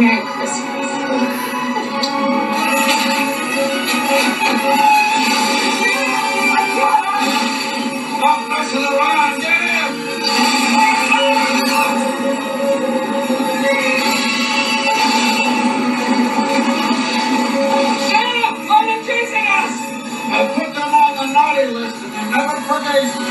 Merry Christmas. Yeah! Shut up! I'm us! I put them on the naughty list and they never forgave me.